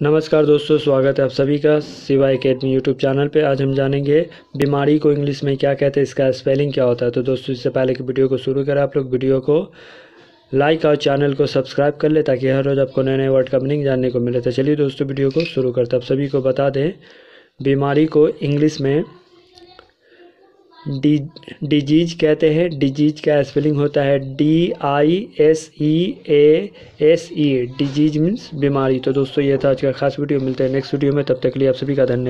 नमस्कार दोस्तों, स्वागत है आप सभी का सिवा अकेडमी यूट्यूब चैनल पे। आज हम जानेंगे बीमारी को इंग्लिश में क्या कहते हैं, इसका स्पेलिंग क्या होता है। तो दोस्तों, इससे पहले कि वीडियो को शुरू करें। आप लोग वीडियो को लाइक और चैनल को सब्सक्राइब कर ले ताकि हर रोज़ आपको नए नए वर्ड का मीनिंग जानने को मिले। तो चलिए दोस्तों, वीडियो को शुरू करते आप सभी को बता दें, बीमारी को इंग्लिश में डी, डिज़ीज़ कहते हैं, डिज़ीज़ का स्पेलिंग होता है D I S E A S E disease means बीमारी। तो दोस्तों, ये था आज का खास वीडियो मिलते हैं नेक्स्ट वीडियो में, तब तक के लिए आप सभी का धन्यवाद।